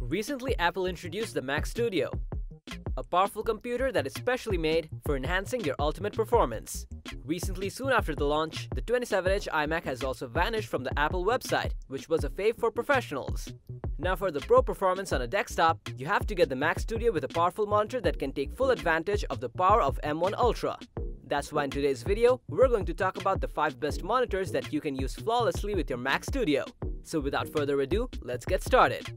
Recently, Apple introduced the Mac Studio, a powerful computer that is specially made for enhancing your ultimate performance. Recently, soon after the launch, the 27-inch iMac has also vanished from the Apple website, which was a fave for professionals. Now for the pro performance on a desktop, you have to get the Mac Studio with a powerful monitor that can take full advantage of the power of M1 Ultra. That's why in today's video, we're going to talk about the 5 best monitors that you can use flawlessly with your Mac Studio. So without further ado, let's get started.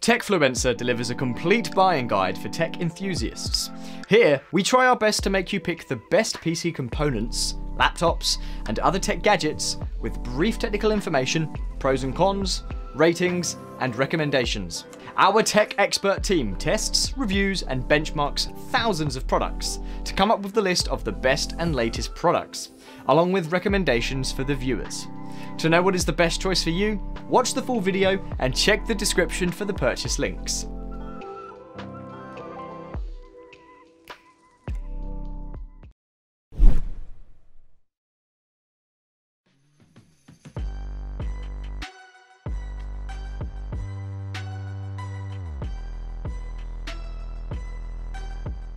Techfluencer delivers a complete buying guide for tech enthusiasts. Here, we try our best to make you pick the best PC components, laptops, and other tech gadgets with brief technical information, pros and cons, ratings, and recommendations. Our tech expert team tests, reviews, and benchmarks thousands of products to come up with the list of the best and latest products, along with recommendations for the viewers. To know what is the best choice for you, watch the full video and check the description for the purchase links.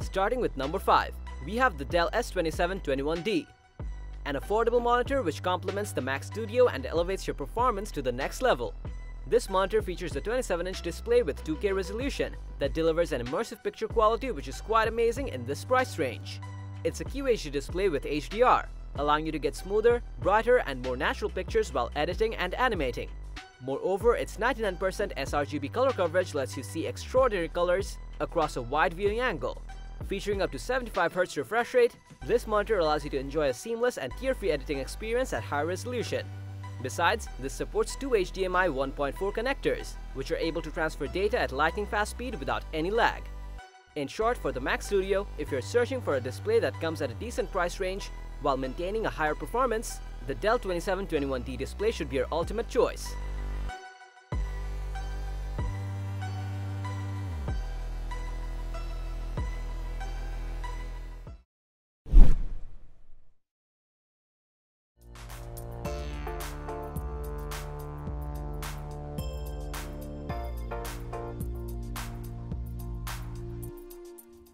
Starting with number 5, we have the Dell S2721D, an affordable monitor which complements the Mac Studio and elevates your performance to the next level. This monitor features a 27-inch display with 2K resolution that delivers an immersive picture quality which is quite amazing in this price range. It's a QHD display with HDR, allowing you to get smoother, brighter, and more natural pictures while editing and animating. Moreover, its 99% sRGB color coverage lets you see extraordinary colors across a wide viewing angle, Featuring up to 75Hz refresh rate, this monitor allows you to enjoy a seamless and tear-free editing experience at high resolution. Besides, this supports two HDMI 1.4 connectors, which are able to transfer data at lightning fast speed without any lag. In short, for the Mac Studio, if you're searching for a display that comes at a decent price range while maintaining a higher performance, the Dell 2721D display should be your ultimate choice.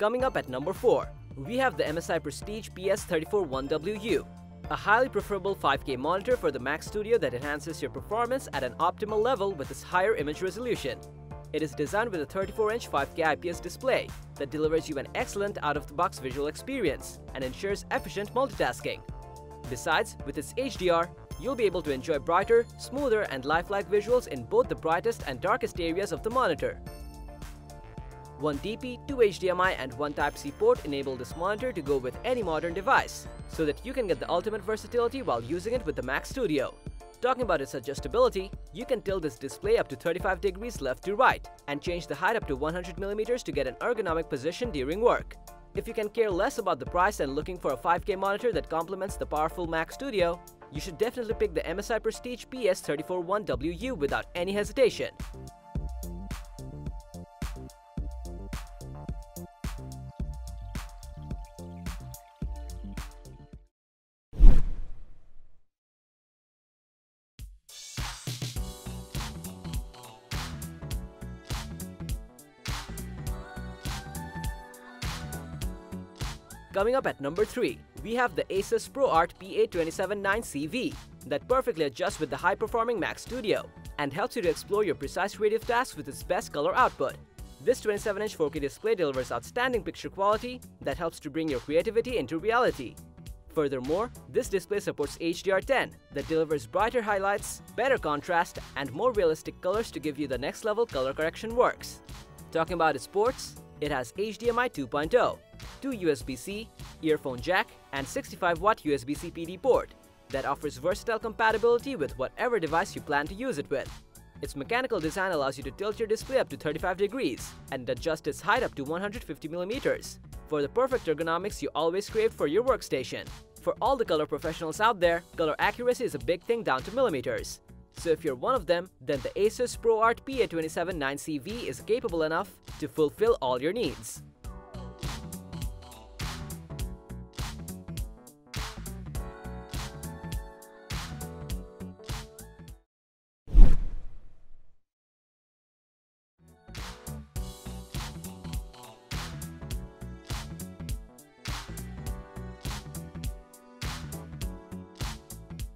Coming up at number 4, we have the MSI Prestige PS341WU, a highly preferable 5K monitor for the Mac Studio that enhances your performance at an optimal level with its higher image resolution. It is designed with a 34-inch 5K IPS display that delivers you an excellent out-of-the-box visual experience and ensures efficient multitasking. Besides, with its HDR, you'll be able to enjoy brighter, smoother, and lifelike visuals in both the brightest and darkest areas of the monitor. One DP, two HDMI and one Type-C port enable this monitor to go with any modern device, so that you can get the ultimate versatility while using it with the Mac Studio. Talking about its adjustability, you can tilt this display up to 35 degrees left to right and change the height up to 100mm to get an ergonomic position during work. If you can care less about the price and looking for a 5K monitor that complements the powerful Mac Studio, you should definitely pick the MSI Prestige PS341WU without any hesitation. Coming up at number 3, we have the Asus ProArt PA279CV that perfectly adjusts with the high-performing Mac Studio and helps you to explore your precise creative tasks with its best color output. This 27-inch 4K display delivers outstanding picture quality that helps to bring your creativity into reality. Furthermore, this display supports HDR10 that delivers brighter highlights, better contrast, and more realistic colors to give you the next level color correction works. Talking about its ports, it has HDMI 2.0, two oh, USB-C, earphone jack, and 65-watt USB-C PD port that offers versatile compatibility with whatever device you plan to use it with. Its mechanical design allows you to tilt your display up to 35 degrees and adjust its height up to 150 millimeters for the perfect ergonomics you always crave for your workstation. For all the color professionals out there, color accuracy is a big thing down to millimeters. So if you're one of them, then the Asus ProArt PA279CV is capable enough to fulfill all your needs.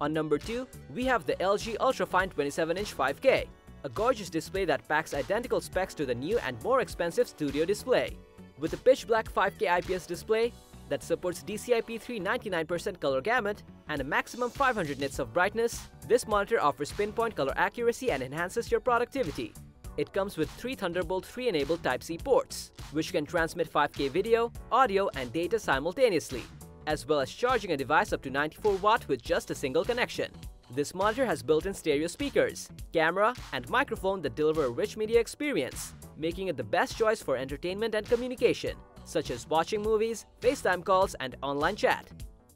On number 2, we have the LG Ultrafine 27-inch 5K, a gorgeous display that packs identical specs to the new and more expensive Studio display. With a pitch black 5K IPS display that supports DCI-P3 99% color gamut and a maximum 500 nits of brightness, this monitor offers pinpoint color accuracy and enhances your productivity. It comes with three Thunderbolt 3 enabled Type-C ports, which can transmit 5K video, audio, and data simultaneously, as well as charging a device up to 94 watt with just a single connection. This monitor has built-in stereo speakers, camera, and microphone that deliver a rich media experience, making it the best choice for entertainment and communication, such as watching movies, FaceTime calls, and online chat.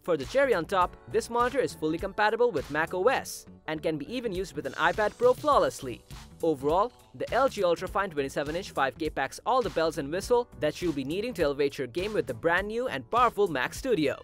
For the cherry on top, this monitor is fully compatible with macOS and can be even used with an iPad Pro flawlessly. Overall, the LG Ultrafine 27-inch 5K packs all the bells and whistle that you'll be needing to elevate your game with the brand new and powerful Mac Studio.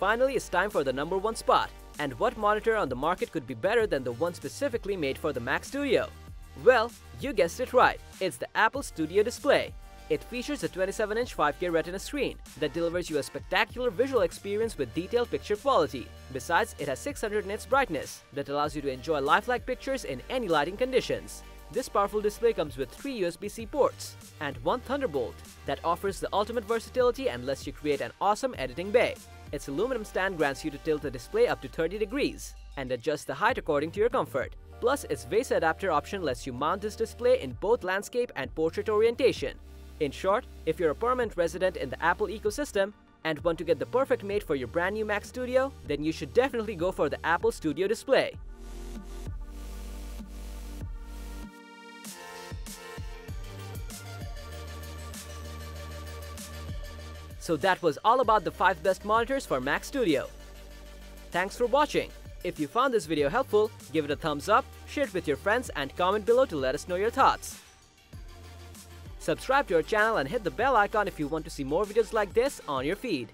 Finally, it's time for the number one spot. And what monitor on the market could be better than the one specifically made for the Mac Studio? Well, you guessed it right, it's the Apple Studio Display. It features a 27-inch 5K Retina screen that delivers you a spectacular visual experience with detailed picture quality. Besides, it has 600 nits brightness that allows you to enjoy lifelike pictures in any lighting conditions. This powerful display comes with three USB-C ports and one Thunderbolt that offers the ultimate versatility and lets you create an awesome editing bay. Its aluminum stand grants you to tilt the display up to 30 degrees and adjust the height according to your comfort. Plus, its VESA adapter option lets you mount this display in both landscape and portrait orientation. In short, if you're a permanent resident in the Apple ecosystem and want to get the perfect mate for your brand new Mac Studio, then you should definitely go for the Apple Studio display. So that was all about the 5 best monitors for Mac Studio. Thanks for watching. If you found this video helpful, give it a thumbs up, share it with your friends and comment below to let us know your thoughts. Subscribe to our channel and hit the bell icon if you want to see more videos like this on your feed.